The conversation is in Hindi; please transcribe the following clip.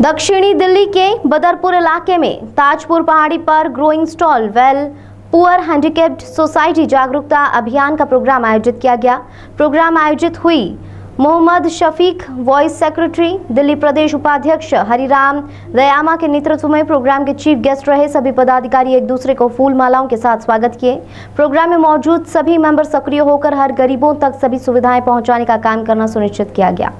दक्षिणी दिल्ली के बदरपुर इलाके में ताजपुर पहाड़ी पर growing stall well poor handicapped society जागरूकता अभियान का प्रोग्राम आयोजित किया गया। प्रोग्राम आयोजित हुई मोहम्मद शफीक वॉइस सेक्रेटरी दिल्ली प्रदेश उपाध्यक्ष हरिराम दयामा के नेतृत्व में प्रोग्राम के चीफ गेस्ट रहे। सभी पदाधिकारी एक दूसरे को फूल मालाओं के साथ स्वागत किए। प्रोग्राम में मौजूद सभी मेंबर सक्रिय होकर हर गरीबों तक सभी सुविधाएँ पहुँचाने का काम करना सुनिश्चित किया गया।